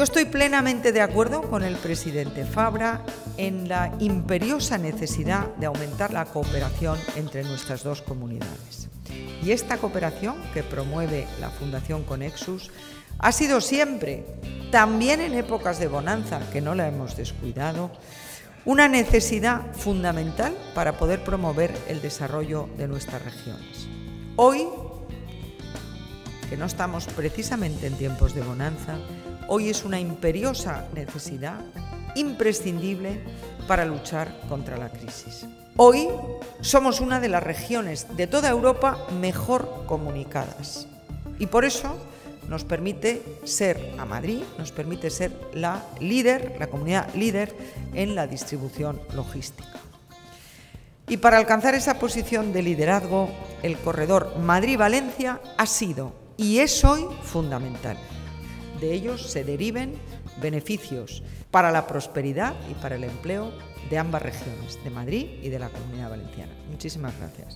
Yo estoy plenamente de acuerdo con el presidente Fabra en la imperiosa necesidad de aumentar la cooperación entre nuestras dos comunidades. Y esta cooperación que promueve la Fundación Conexus ha sido siempre, también en épocas de bonanza, que no la hemos descuidado, una necesidad fundamental para poder promover el desarrollo de nuestras regiones. Hoy, que no estamos precisamente en tiempos de bonanza, hoy es una imperiosa necesidad, imprescindible para luchar contra la crisis. Hoy somos una de las regiones de toda Europa mejor comunicadas y por eso nos permite ser a Madrid, nos permite ser la líder, la comunidad líder en la distribución logística. Y para alcanzar esa posición de liderazgo, el corredor Madrid-Valencia ha sido y es hoy fundamental de ellos se deriven beneficios para la prosperidad y para el empleo de ambas regiones, de Madrid y de la Comunidad Valenciana. Muchísimas gracias.